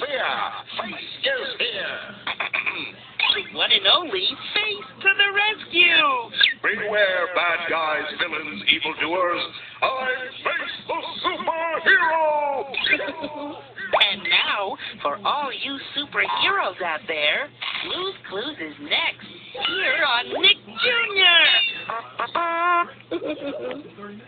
fear, Face is here. The one and only Face to the rescue! Beware, bad guys, villains, evildoers. I'm Face the Superhero. And now, for all you superheroes out there, Blues Clues is next, here on Nick Jr.